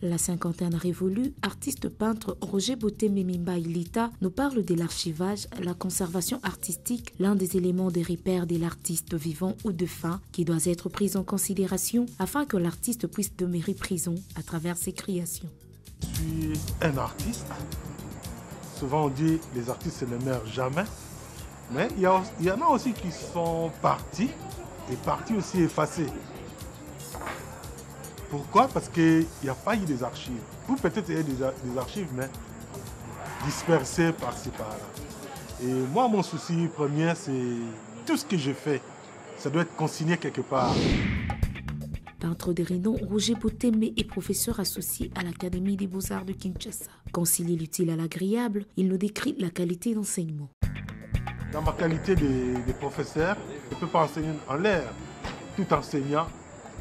La cinquantaine révolue, artiste peintre Roger Boté Memimba Ilita nous parle de l'archivage, la conservation artistique, l'un des éléments de repère de l'artiste vivant ou de fin qui doit être pris en considération afin que l'artiste puisse demeurer prison à travers ses créations. Je suis un artiste. Souvent on dit les artistes ne meurent jamais. Mais il y en a aussi qui sont partis et partis aussi effacés. Pourquoi? Parce qu'il n'y a pas eu des archives. Ou peut-être il y a des, archives, mais dispersées par-ci par-là. Et moi, mon souci premier, c'est tout ce que je fais, ça doit être consigné quelque part. Peintre de renom, Roger Botembe est professeur associé à l'Académie des beaux-arts de Kinshasa. Concilier l'utile à l'agréable, il nous décrit la qualité d'enseignement. Dans ma qualité de, de professeur, je ne peux pas enseigner en l'air. Tout enseignant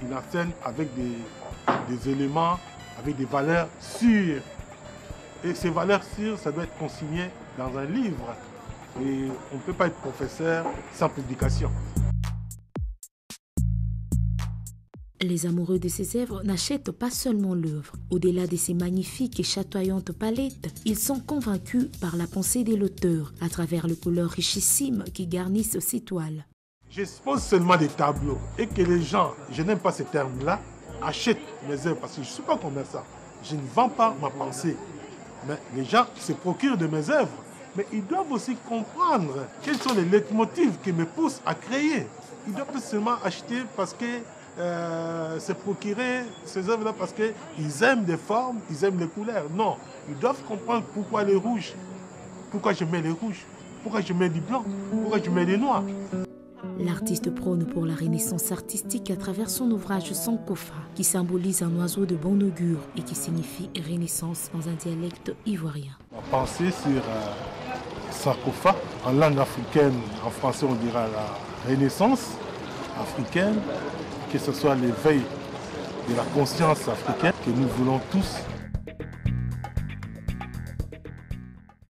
il enseigne avec des, éléments, avec des valeurs sûres. Et ces valeurs sûres, ça doit être consigné dans un livre. Et on ne peut pas être professeur sans publication. Les amoureux de ces œuvres n'achètent pas seulement l'œuvre. Au-delà de ces magnifiques et chatoyantes palettes, ils sont convaincus par la pensée de l'auteur à travers les couleurs richissimes qui garnissent ces toiles. J'expose seulement des tableaux et que les gens, je n'aime pas ces termes-là, achètent mes œuvres parce que je ne suis pas commerçant. Je ne vends pas ma pensée. Mais les gens se procurent de mes œuvres. Mais ils doivent aussi comprendre quels sont les leitmotivs qui me poussent à créer. Ils doivent pas seulement acheter parce que euh, se procurer ces œuvres-là parce qu'ils aiment des formes, ils aiment les couleurs. Non, ils doivent comprendre pourquoi les rouges, pourquoi je mets les rouges, pourquoi je mets du blanc, pourquoi je mets des noirs. L'artiste prône pour la renaissance artistique à travers son ouvrage Sankofa, qui symbolise un oiseau de bon augure et qui signifie renaissance dans un dialecte ivoirien. On penser sur euh, Sankofa, en langue africaine, en français on dira la renaissance africaine, que ce soit l'éveil de la conscience africaine que nous voulons tous